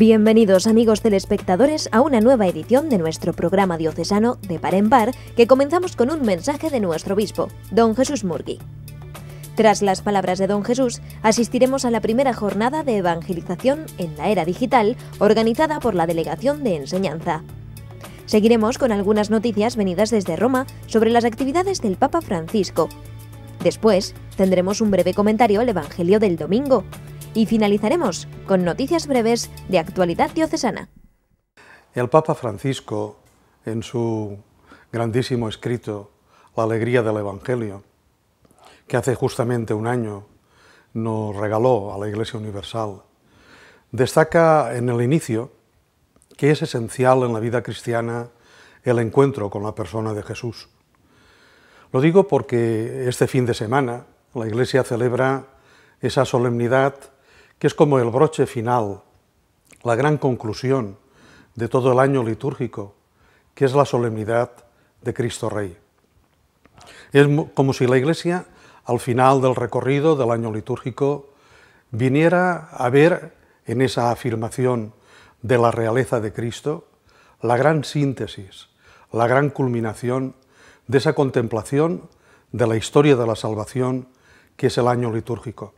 Bienvenidos amigos telespectadores a una nueva edición de nuestro programa diocesano de Par en Par que comenzamos con un mensaje de nuestro obispo, don Jesús Murgui. Tras las palabras de don Jesús, asistiremos a la primera jornada de evangelización en la era digital organizada por la Delegación de Enseñanza. Seguiremos con algunas noticias venidas desde Roma sobre las actividades del Papa Francisco. Después tendremos un breve comentario al Evangelio del Domingo y finalizaremos con noticias breves de actualidad diocesana. El Papa Francisco, en su grandísimo escrito La alegría del Evangelio, que hace justamente un año nos regaló a la Iglesia Universal, destaca en el inicio que es esencial en la vida cristiana el encuentro con la persona de Jesús. Lo digo porque este fin de semana la Iglesia celebra esa solemnidad que es como el broche final, la gran conclusión de todo el año litúrgico, que es la solemnidad de Cristo Rey. Es como si la Iglesia, al final del recorrido del año litúrgico, viniera a ver en esa afirmación de la realeza de Cristo la gran síntesis, la gran culminación de esa contemplación de la historia de la salvación que es el año litúrgico.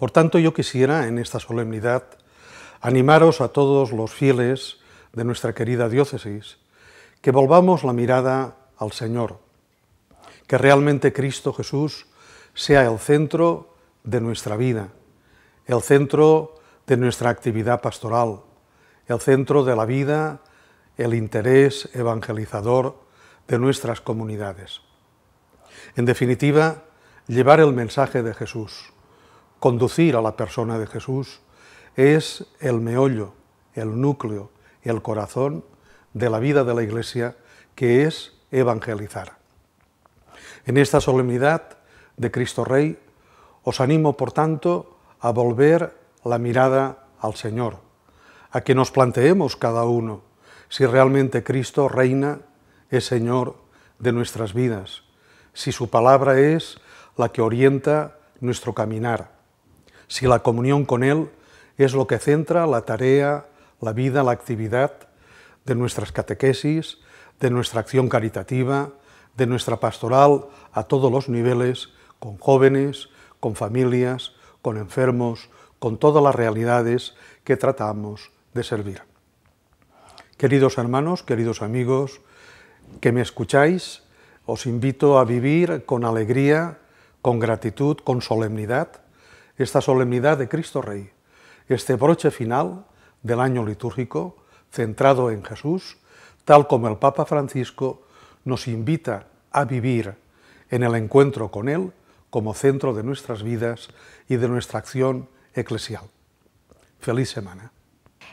Por tanto, yo quisiera en esta solemnidad animaros a todos los fieles de nuestra querida diócesis que volvamos la mirada al Señor, que realmente Cristo Jesús sea el centro de nuestra vida, el centro de nuestra actividad pastoral, el centro de la vida, el interés evangelizador de nuestras comunidades. En definitiva, llevar el mensaje de Jesús, conducir a la persona de Jesús es el meollo, el núcleo, el corazón de la vida de la Iglesia, que es evangelizar. En esta solemnidad de Cristo Rey, os animo, por tanto, a volver la mirada al Señor, a que nos planteemos cada uno si realmente Cristo reina, es Señor de nuestras vidas, si su palabra es la que orienta nuestro caminar si la comunión con Él es lo que centra la tarea, la vida, la actividad de nuestras catequesis, de nuestra acción caritativa, de nuestra pastoral a todos los niveles, con jóvenes, con familias, con enfermos, con todas las realidades que tratamos de servir. Queridos hermanos, queridos amigos, que me escucháis, os invito a vivir con alegría, con gratitud, con solemnidad, esta solemnidad de Cristo Rey, este broche final del año litúrgico centrado en Jesús, tal como el Papa Francisco nos invita a vivir en el encuentro con Él como centro de nuestras vidas y de nuestra acción eclesial. Feliz semana.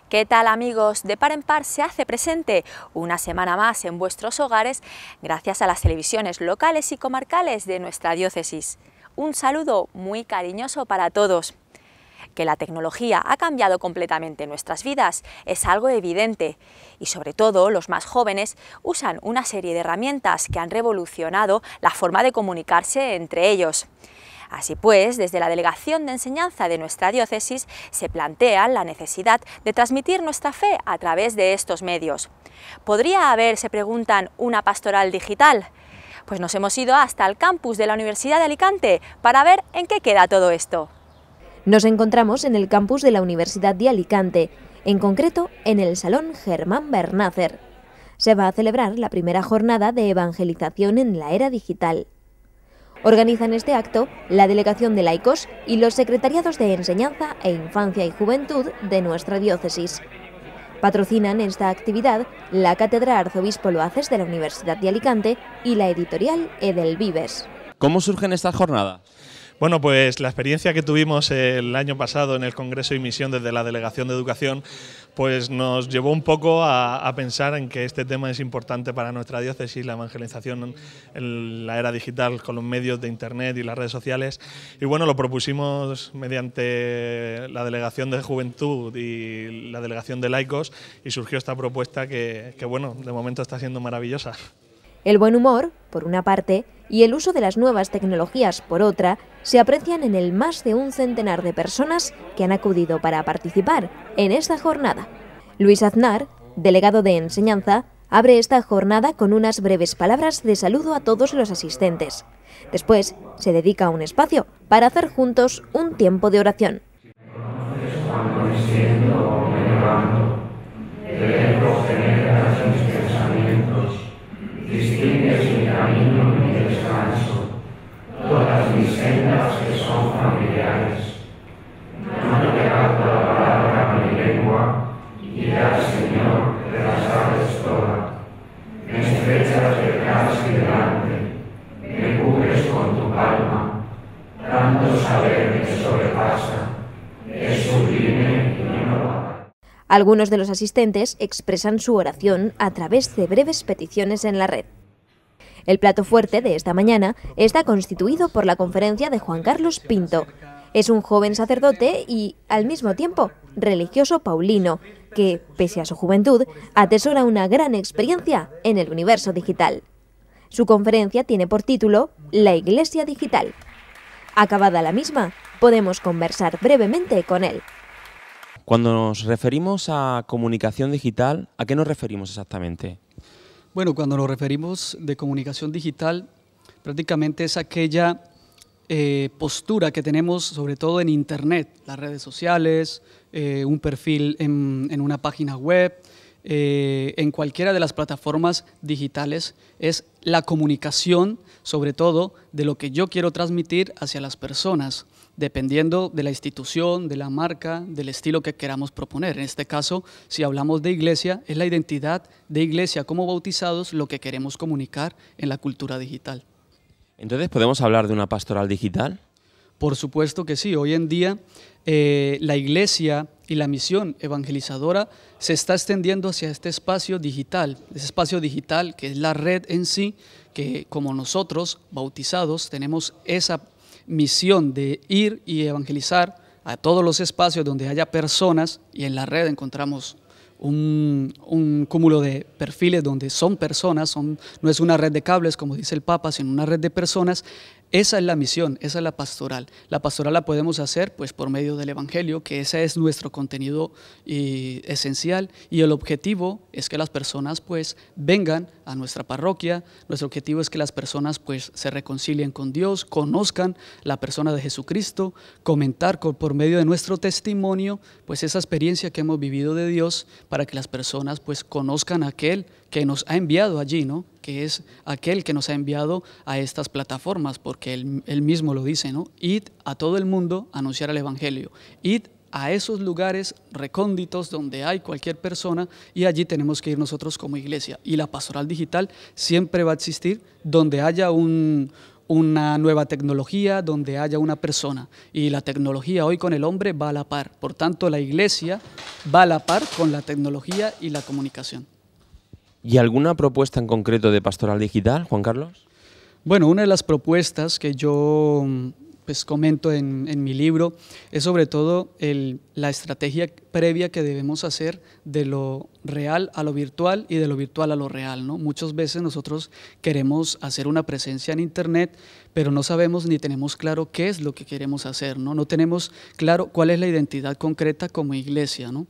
¿Qué tal amigos? De par en par se hace presente una semana más en vuestros hogares gracias a las televisiones locales y comarcales de nuestra diócesis un saludo muy cariñoso para todos. Que la tecnología ha cambiado completamente nuestras vidas es algo evidente y sobre todo los más jóvenes usan una serie de herramientas que han revolucionado la forma de comunicarse entre ellos. Así pues, desde la Delegación de Enseñanza de nuestra diócesis se plantea la necesidad de transmitir nuestra fe a través de estos medios. ¿Podría haber, se preguntan, una pastoral digital? Pues nos hemos ido hasta el campus de la Universidad de Alicante para ver en qué queda todo esto. Nos encontramos en el campus de la Universidad de Alicante, en concreto en el Salón Germán Bernácer. Se va a celebrar la primera jornada de evangelización en la era digital. Organizan este acto la Delegación de Laicos y los Secretariados de Enseñanza e Infancia y Juventud de nuestra diócesis. Patrocinan esta actividad la Cátedra Arzobispo Loaces de la Universidad de Alicante y la editorial Edelvives. ¿Cómo surgen estas jornadas? Bueno, pues la experiencia que tuvimos el año pasado en el Congreso y Misión desde la Delegación de Educación, pues nos llevó un poco a, pensar en que este tema es importante para nuestra diócesis, la evangelización en la era digital con los medios de Internet y las redes sociales. Y bueno, lo propusimos mediante la Delegación de Juventud y la Delegación de Laicos y surgió esta propuesta que, que bueno, de momento está siendo maravillosa. El buen humor, por una parte, y el uso de las nuevas tecnologías, por otra, se aprecian en el más de un centenar de personas que han acudido para participar en esta jornada. Luis Aznar, delegado de enseñanza, abre esta jornada con unas breves palabras de saludo a todos los asistentes. Después se dedica un espacio para hacer juntos un tiempo de oración distingues mi camino y mi descanso, todas mis sendas que son familiares. No te la palabra a mi lengua, y ya, Señor, de las sabes Algunos de los asistentes expresan su oración a través de breves peticiones en la red. El plato fuerte de esta mañana está constituido por la conferencia de Juan Carlos Pinto. Es un joven sacerdote y, al mismo tiempo, religioso paulino, que, pese a su juventud, atesora una gran experiencia en el universo digital. Su conferencia tiene por título La Iglesia Digital. Acabada la misma, podemos conversar brevemente con él. Cuando nos referimos a comunicación digital, ¿a qué nos referimos exactamente? Bueno, cuando nos referimos de comunicación digital, prácticamente es aquella eh, postura que tenemos sobre todo en Internet, las redes sociales, eh, un perfil en, una página web, eh, en cualquiera de las plataformas digitales, es la comunicación sobre todo de lo que yo quiero transmitir hacia las personas dependiendo de la institución, de la marca, del estilo que queramos proponer. En este caso, si hablamos de iglesia, es la identidad de iglesia como bautizados lo que queremos comunicar en la cultura digital. Entonces, ¿podemos hablar de una pastoral digital? Por supuesto que sí. Hoy en día eh, la iglesia y la misión evangelizadora se está extendiendo hacia este espacio digital, ese espacio digital que es la red en sí, que como nosotros, bautizados, tenemos esa misión de ir y evangelizar a todos los espacios donde haya personas y en la red encontramos un, un, cúmulo de perfiles donde son personas, son, no es una red de cables como dice el Papa, sino una red de personas esa es la misión, esa es la pastoral. La pastoral la podemos hacer pues por medio del Evangelio, que ese es nuestro contenido y, esencial y el objetivo es que las personas pues vengan a nuestra parroquia. Nuestro objetivo es que las personas pues se reconcilien con Dios, conozcan la persona de Jesucristo, comentar por medio de nuestro testimonio pues esa experiencia que hemos vivido de Dios para que las personas pues conozcan a aquel que nos ha enviado allí, ¿no? que es aquel que nos ha enviado a estas plataformas, porque él, mismo lo dice, ¿no? Id a todo el mundo a anunciar el Evangelio. Id a esos lugares recónditos donde hay cualquier persona y allí tenemos que ir nosotros como iglesia. Y la pastoral digital siempre va a existir donde haya una nueva tecnología, donde haya una persona. Y la tecnología hoy con el hombre va a la par. Por tanto, la iglesia va a la par con la tecnología y la comunicación. ¿Y alguna propuesta en concreto de pastoral digital, Juan Carlos? Bueno, una de las propuestas que yo pues, comento en, mi libro es sobre todo la estrategia previa que debemos hacer de lo real a lo virtual y de lo virtual a lo real. ¿no? Muchas veces nosotros queremos hacer una presencia en Internet, pero no sabemos ni tenemos claro qué es lo que queremos hacer, no, no tenemos claro cuál es la identidad concreta como iglesia. ¿no?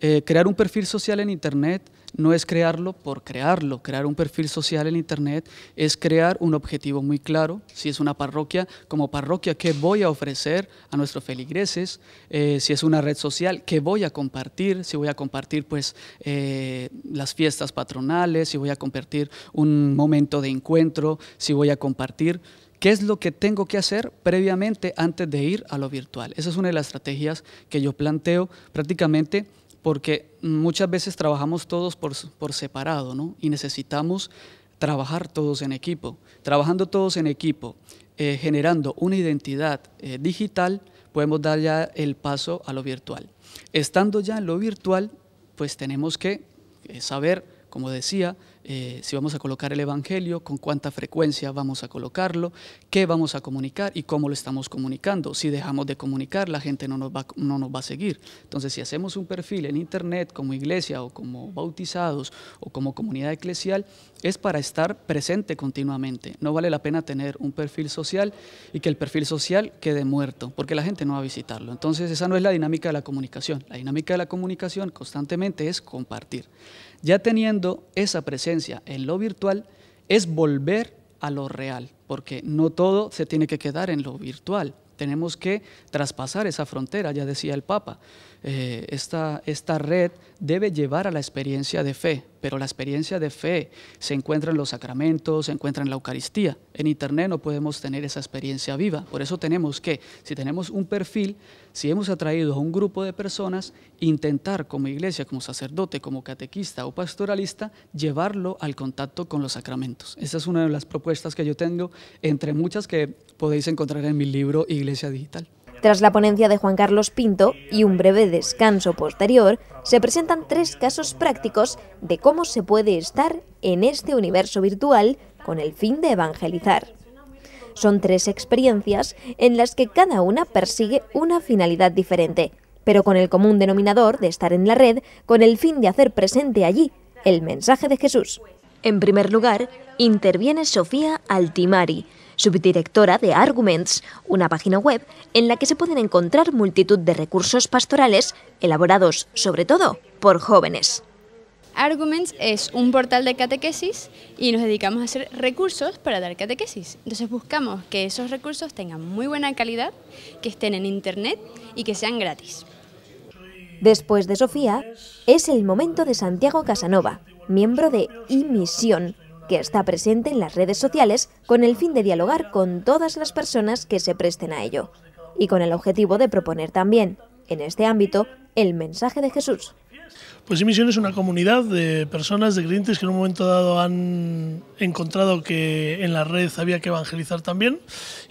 Eh, crear un perfil social en Internet no es crearlo por crearlo. Crear un perfil social en Internet es crear un objetivo muy claro. Si es una parroquia, como parroquia, ¿qué voy a ofrecer a nuestros feligreses? Eh, si es una red social, ¿qué voy a compartir? Si voy a compartir pues eh, las fiestas patronales, si voy a compartir un momento de encuentro, si voy a compartir ¿Qué es lo que tengo que hacer previamente antes de ir a lo virtual? Esa es una de las estrategias que yo planteo prácticamente porque muchas veces trabajamos todos por, separado, ¿no? Y necesitamos trabajar todos en equipo. Trabajando todos en equipo, eh, generando una identidad eh, digital, podemos dar ya el paso a lo virtual. Estando ya en lo virtual, pues tenemos que eh, saber, como decía, eh, si vamos a colocar el Evangelio, con cuánta frecuencia vamos a colocarlo, qué vamos a comunicar y cómo lo estamos comunicando. Si dejamos de comunicar, la gente no nos va, no nos va a seguir. Entonces, si hacemos un perfil en Internet como iglesia o como bautizados o como comunidad eclesial, es para estar presente continuamente. No vale la pena tener un perfil social y que el perfil social quede muerto, porque la gente no va a visitarlo. Entonces, esa no es la dinámica de la comunicación. La dinámica de la comunicación constantemente es compartir. Ya teniendo esa presencia en lo virtual, es volver a lo real, porque no todo se tiene que quedar en lo virtual. Tenemos que traspasar esa frontera, ya decía el Papa. Eh, esta, esta red debe llevar a la experiencia de fe, pero la experiencia de fe se encuentra en los sacramentos, se encuentra en la Eucaristía. En Internet no podemos tener esa experiencia viva. Por eso tenemos que, si tenemos un perfil, si hemos atraído a un grupo de personas, intentar como iglesia, como sacerdote, como catequista o pastoralista, llevarlo al contacto con los sacramentos. Esa es una de las propuestas que yo tengo, entre muchas que podéis encontrar en mi libro Iglesia Digital. Tras la ponencia de Juan Carlos Pinto y un breve descanso posterior, se presentan tres casos prácticos de cómo se puede estar en este universo virtual con el fin de evangelizar. Son tres experiencias en las que cada una persigue una finalidad diferente, pero con el común denominador de estar en la red con el fin de hacer presente allí el mensaje de Jesús. En primer lugar, interviene Sofía Altimari, subdirectora de Arguments, una página web en la que se pueden encontrar multitud de recursos pastorales elaborados sobre todo por jóvenes. Arguments es un portal de catequesis y nos dedicamos a hacer recursos para dar catequesis. Entonces buscamos que esos recursos tengan muy buena calidad, que estén en Internet y que sean gratis. Después de Sofía, es el momento de Santiago Casanova, miembro de iMisión, que está presente en las redes sociales con el fin de dialogar con todas las personas que se presten a ello y con el objetivo de proponer también, en este ámbito, el mensaje de Jesús. Pues Misión es una comunidad de personas, de creyentes que en un momento dado han encontrado que en la red había que evangelizar también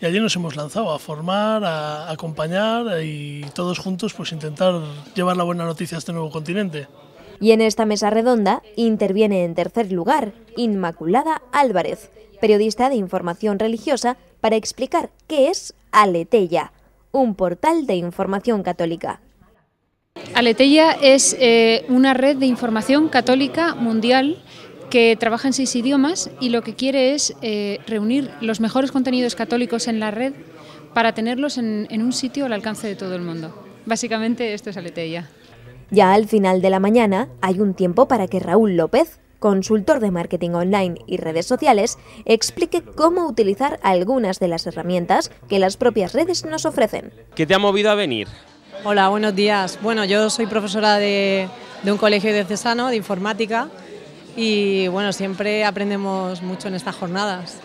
y allí nos hemos lanzado a formar, a acompañar y todos juntos pues intentar llevar la buena noticia a este nuevo continente. Y en esta mesa redonda interviene en tercer lugar Inmaculada Álvarez, periodista de información religiosa, para explicar qué es Aleteya, un portal de información católica. Aleteya es eh, una red de información católica mundial que trabaja en seis idiomas y lo que quiere es eh, reunir los mejores contenidos católicos en la red para tenerlos en, en un sitio al alcance de todo el mundo. Básicamente esto es Aleteya. Ya al final de la mañana hay un tiempo para que Raúl López, consultor de marketing online y redes sociales, explique cómo utilizar algunas de las herramientas que las propias redes nos ofrecen. ¿Qué te ha movido a venir? Hola, buenos días. Bueno, yo soy profesora de, de un colegio diocesano de informática y bueno, siempre aprendemos mucho en estas jornadas.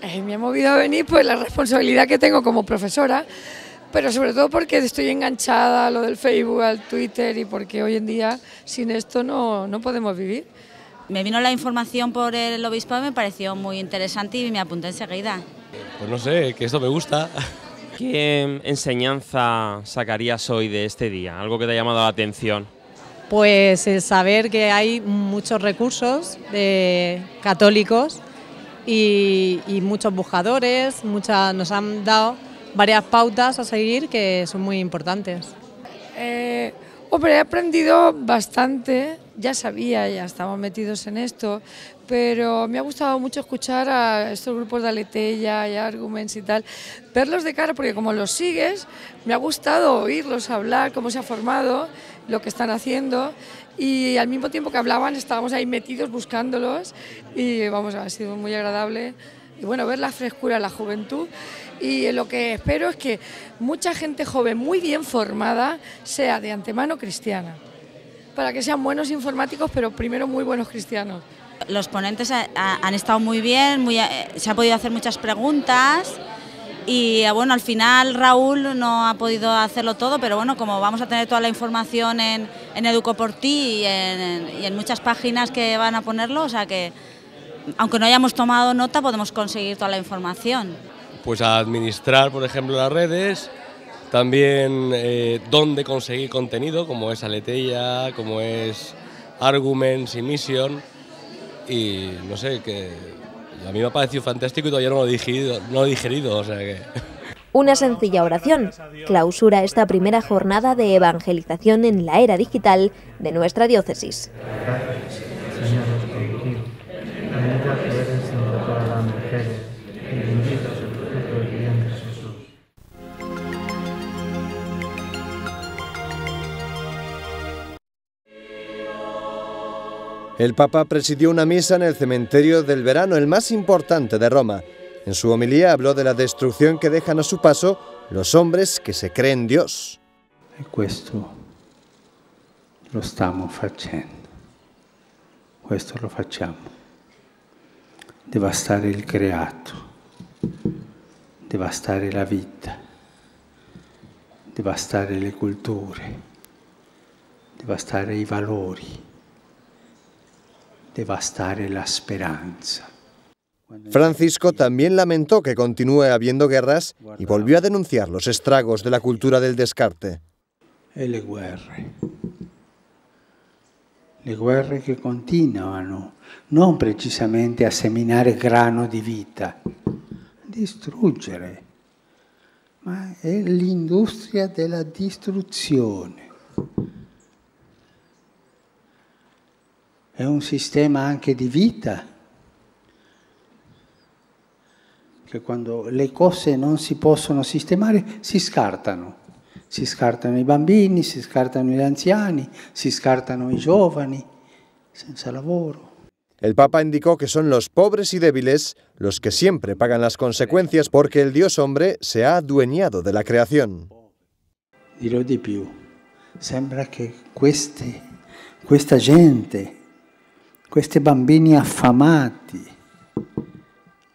Eh, me ha movido a venir pues la responsabilidad que tengo como profesora pero sobre todo porque estoy enganchada a lo del Facebook, al Twitter y porque hoy en día sin esto no, no podemos vivir. Me vino la información por el obispo y me pareció muy interesante y me apunté enseguida. Pues no sé, que esto me gusta. ¿Qué enseñanza sacarías hoy de este día? ¿Algo que te ha llamado la atención? Pues el saber que hay muchos recursos de católicos y, y muchos buscadores, muchas, nos han dado varias pautas a seguir que son muy importantes. Eh, hombre, he aprendido bastante, ya sabía, ya estamos metidos en esto, pero me ha gustado mucho escuchar a estos grupos de Aleteya y Arguments y tal, verlos de cara, porque como los sigues, me ha gustado oírlos hablar, cómo se ha formado, lo que están haciendo, y al mismo tiempo que hablaban estábamos ahí metidos buscándolos, y vamos, ha sido muy agradable. Y bueno, ver la frescura, la juventud y lo que espero es que mucha gente joven muy bien formada sea de antemano cristiana, para que sean buenos informáticos, pero primero muy buenos cristianos. Los ponentes han estado muy bien, eh, se ha podido hacer muchas preguntas y eh, bueno, al final Raúl no ha podido hacerlo todo, pero bueno, como vamos a tener toda la información en, en Educo por ti y en muchas páginas que van a ponerlo, o sea que aunque no hayamos tomado nota podemos conseguir toda la información pues a administrar, por ejemplo, las redes, también eh, dónde conseguir contenido, como es Aleteia, como es Arguments y Mission, y no sé, que a mí me ha parecido fantástico y todavía no lo he digerido, no lo he digerido o sea que... Una sencilla oración. Clausura esta primera jornada de evangelización en la era digital de nuestra diócesis. El Papa presidió una misa en el cementerio del verano, el más importante de Roma. En su homilía habló de la destrucción que dejan a su paso los hombres que se creen Dios. E questo lo stiamo facendo. Questo lo facciamo. Devastare il creato, devastare la vita, devastare le culture, devastare i valori, devastare la speranza. Francisco también lamentó que continúe habiendo guerras y volvió a denunciar los estragos de la cultura del descarte. E le guerre. Le guerre che continuano, non precisamente a seminare grano di vita, a distruggere, ma è l'industria della distruzione. È un sistema anche di vita che quando le cose non si possono sistemare si scartano. Si scartano i bambini, si scartano gli anziani, si scartano i giovani senza lavoro. El Papa indicó que son los pobres y débiles los que siempre pagan las consecuencias porque el Dios hombre se ha adueñado de la creación. Dirò di più, sembra che queste, questa gente, questi bambini affamati,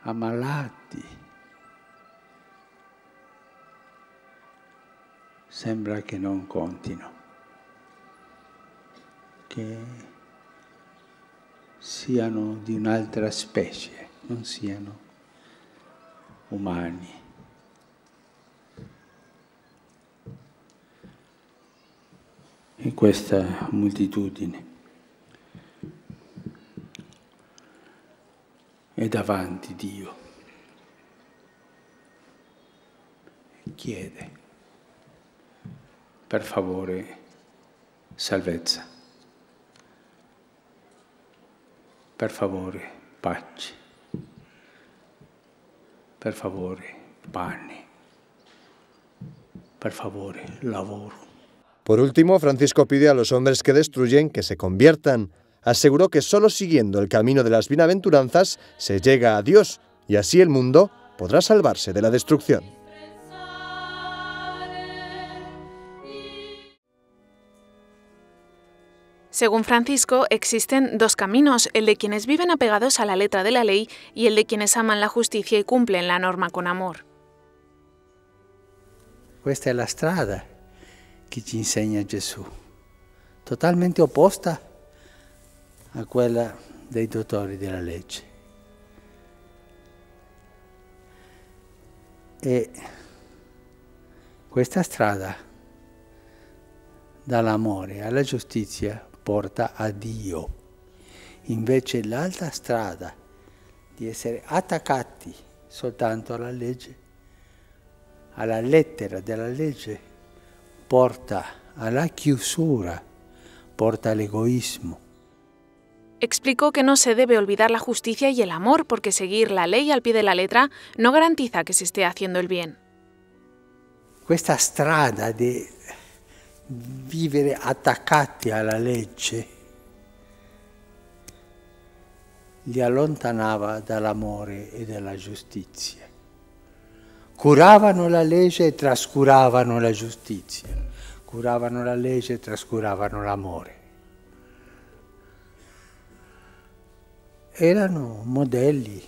ammalati, sembra che non contino, che siano di un'altra specie, non siano umani. E questa moltitudine è davanti Dio chiede per favore salvezza, per favore pace, per favore pane, per favore lavoro. Por último, Francisco pide a los hombres que destruyen que se conviertan. Aseguró que solo siguiendo el camino de las bienaventuranzas se llega a Dios y así el mundo podrá salvarse de la destrucción. Según Francisco, existen dos caminos, el de quienes viven apegados a la letra de la ley y el de quienes aman la justicia y cumplen la norma con amor. Questa è la strada che ci insegna Gesù, totalmente opposta a quella dei dottori della legge. E questa strada dall'amore alla giustizia porta a Dio. Invece l'altra strada di essere attaccati soltanto alla legge, alla lettera della legge, porta alla chiusura, porta all'egoismo. Explicó que no se debe olvidar la justicia y el amor porque seguir la ley al pie de la letra no garantiza que se esté haciendo el bien. Questa strada di vivere attaccati alla legge li allontanava dall'amore e dalla giustizia. Curavano la legge e trascuravano la giustizia, curavano la legge e trascuravano l'amore. Erano modelli,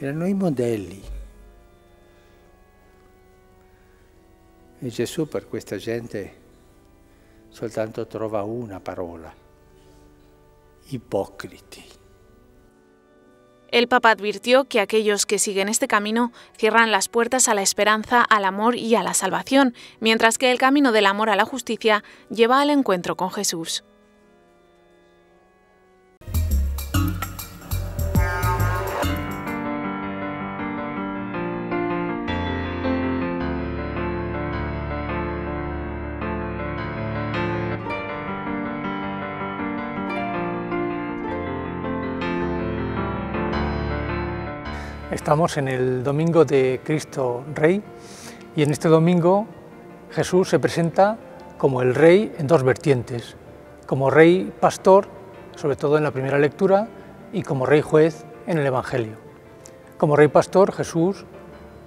erano i modelli. E gente una. El Papa advirtió que aquellos que siguen este camino cierran las puertas a la esperanza, al amor y a la salvación, mientras que el camino del amor a la justicia lleva al encuentro con Jesús. Estamos en el domingo de Cristo Rey y en este domingo Jesús se presenta como el Rey en dos vertientes, como Rey Pastor, sobre todo en la primera lectura, y como Rey Juez en el Evangelio. Como Rey Pastor, Jesús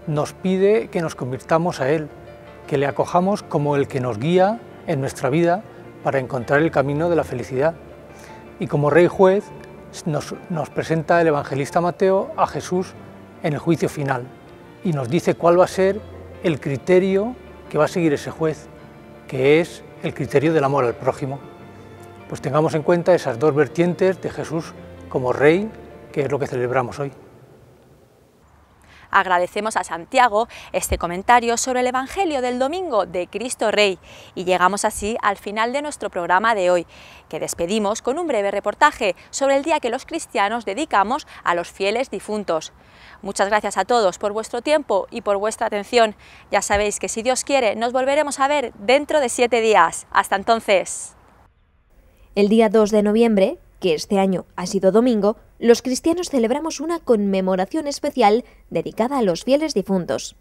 nos pide que nos convirtamos a Él, que le acojamos como el que nos guía en nuestra vida para encontrar el camino de la felicidad. Y como Rey Juez, nos, nos presenta el evangelista Mateo a Jesús en el juicio final y nos dice cuál va a ser el criterio que va a seguir ese juez, que es el criterio del amor al prójimo. Pues tengamos en cuenta esas dos vertientes de Jesús como Rey, que es lo que celebramos hoy. Agradecemos a Santiago este comentario sobre el Evangelio del domingo de Cristo Rey y llegamos así al final de nuestro programa de hoy, que despedimos con un breve reportaje sobre el día que los cristianos dedicamos a los fieles difuntos. Muchas gracias a todos por vuestro tiempo y por vuestra atención. Ya sabéis que si Dios quiere nos volveremos a ver dentro de siete días. Hasta entonces. El día 2 de noviembre, que este año ha sido domingo, los cristianos celebramos una conmemoración especial dedicada a los fieles difuntos.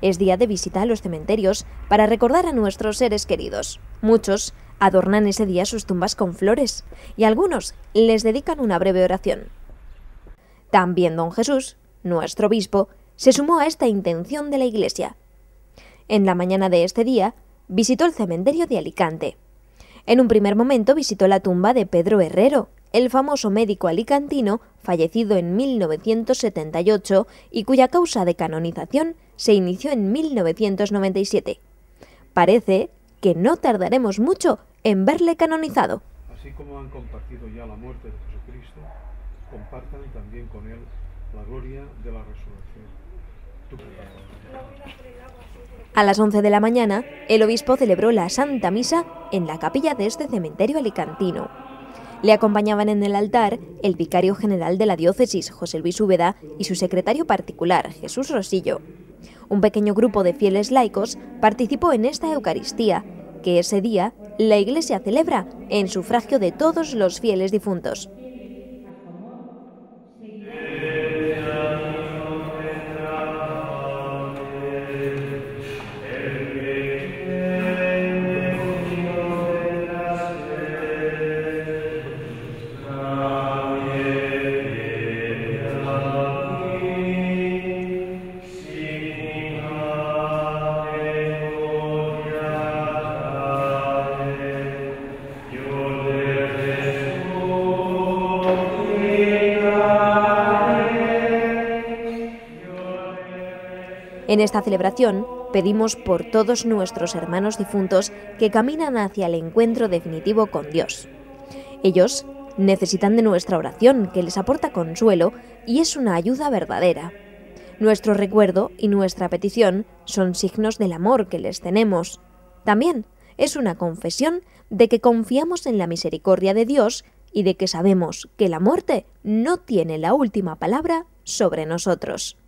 Es día de visita a los cementerios para recordar a nuestros seres queridos. Muchos adornan ese día sus tumbas con flores y algunos les dedican una breve oración. También don Jesús, nuestro obispo, se sumó a esta intención de la Iglesia. En la mañana de este día visitó el cementerio de Alicante. En un primer momento visitó la tumba de Pedro Herrero, el famoso médico alicantino fallecido en 1978 y cuya causa de canonización se inició en 1997. Parece que no tardaremos mucho en verle canonizado. Así como han compartido ya la muerte de Jesucristo, compartan también con él la gloria de la resurrección. A las 11 de la mañana, el obispo celebró la Santa Misa en la capilla de este cementerio alicantino. Le acompañaban en el altar el vicario general de la diócesis, José Luis Úbeda, y su secretario particular, Jesús Rosillo. Un pequeño grupo de fieles laicos participó en esta Eucaristía, que ese día la Iglesia celebra en sufragio de todos los fieles difuntos. En esta celebración pedimos por todos nuestros hermanos difuntos que caminan hacia el encuentro definitivo con Dios. Ellos necesitan de nuestra oración que les aporta consuelo y es una ayuda verdadera. Nuestro recuerdo y nuestra petición son signos del amor que les tenemos. También es una confesión de que confiamos en la misericordia de Dios y de que sabemos que la muerte no tiene la última palabra sobre nosotros.